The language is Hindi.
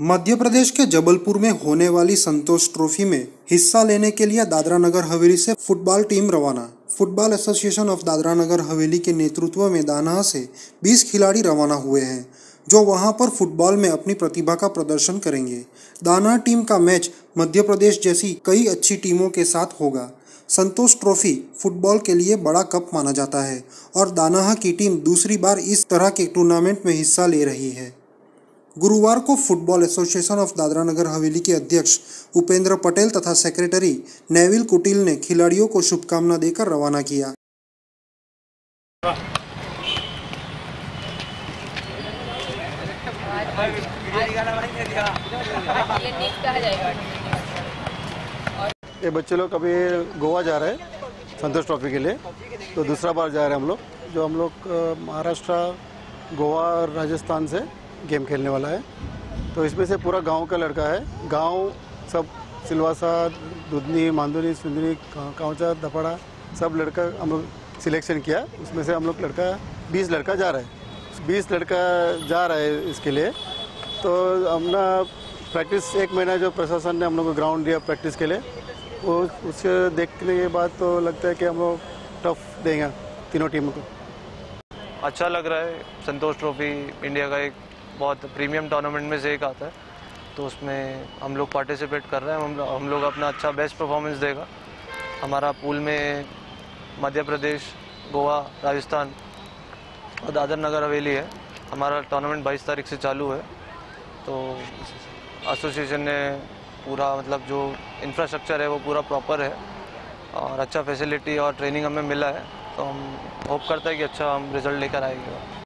मध्य प्रदेश के जबलपुर में होने वाली संतोष ट्रॉफी में हिस्सा लेने के लिए दादरा नगर हवेली से फुटबॉल टीम रवाना। Football association of Dadra Nagar Haveli के नेतृत्व में दानाह से 20 खिलाड़ी रवाना हुए हैं, जो वहाँ पर फुटबॉल में अपनी प्रतिभा का प्रदर्शन करेंगे। दानाह टीम का मैच मध्य प्रदेश जैसी कई अच्छी टीमों के साथ होगा। संतोष ट्रॉफी फुटबॉल के लिए बड़ा कप माना जाता है और दानाह की टीम दूसरी बार इस तरह के टूर्नामेंट में हिस्सा ले रही है। गुरुवार को football association of Dadra Nagar Haveli के अध्यक्ष उपेंद्र पटेल तथा सेक्रेटरी नेविल कुटिल ने खिलाड़ियों को शुभकामना देकर रवाना किया। ये बच्चे लोग अभी गोवा जा रहे हैं, संतोष ट्रॉफी के लिए। तो दूसरा बार जा रहे हैं हम लोग, जो हम लोग महाराष्ट्र, गोवा और राजस्थान से गेम खेलने वाला है। तो इसमें से पूरा गाँव का लड़का है। गाँव सब सिलवासा, दुधनी, मांदुनी, सुंदरी कांचा दपड़ा सब लड़का हम लोग सिलेक्शन किया। उसमें से हम लोग लड़का, बीस लड़का जा रहा है। बीस लड़का जा रहा है इसके लिए। तो हमने प्रैक्टिस, एक महीना जो प्रशासन ने हम लोग को ग्राउंड दिया प्रैक्टिस के लिए, वो उसे देखने के बाद तो लगता है कि हम लोग टफ देंगे तीनों टीमों को। अच्छा लग रहा है। संतोष ट्रॉफी, इंडिया का एक बहुत प्रीमियम टूर्नामेंट में से एक आता है। तो उसमें हम लोग पार्टिसिपेट कर रहे हैं। हम हम लोग अपना अच्छा बेस्ट परफॉर्मेंस देगा। हमारा पूल में मध्य प्रदेश, गोवा, राजस्थान और दादर नगर हवेली है। हमारा टूर्नामेंट 22 तारीख से चालू है। तो एसोसिएशन ने पूरा मतलब जो इंफ्रास्ट्रक्चर है वो पूरा प्रॉपर है और अच्छा फैसिलिटी और ट्रेनिंग हमें मिला है। तो हम होप करते हैं कि अच्छा हम रिज़ल्ट लेकर आएँगे।